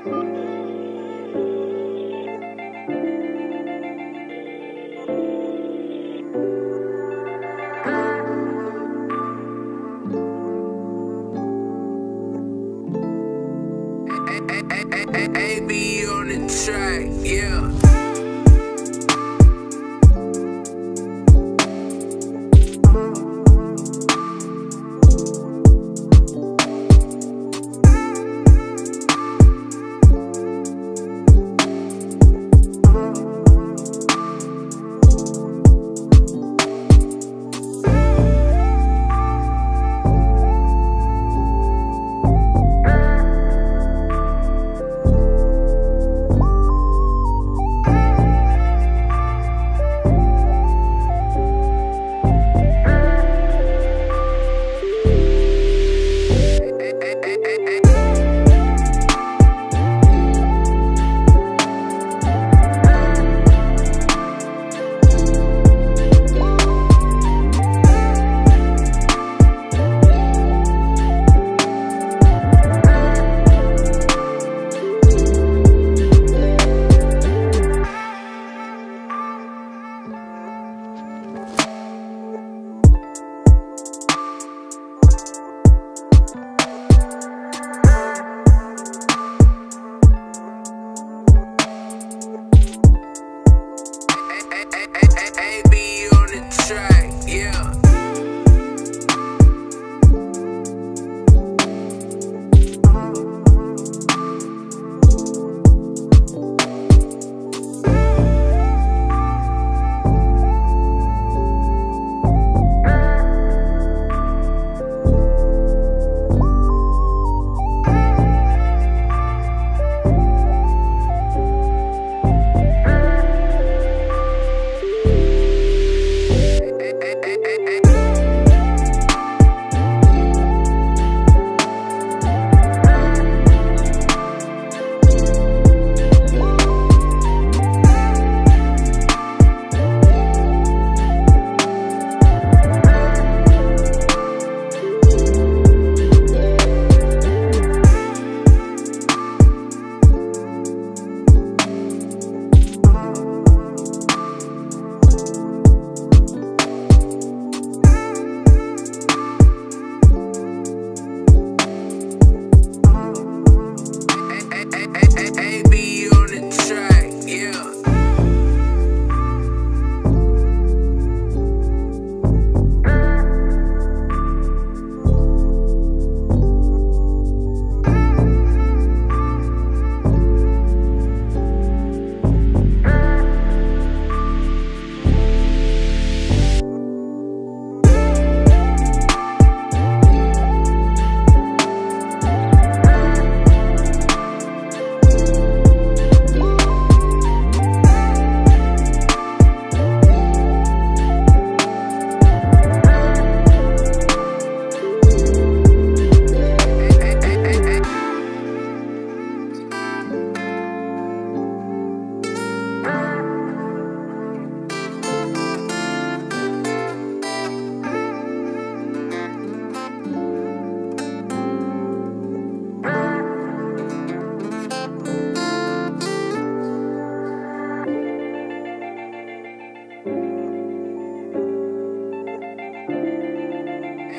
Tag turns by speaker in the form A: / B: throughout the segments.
A: A B on the track, yeah.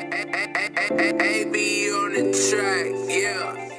A: A, A, A, A, A, A, B on the track, yeah.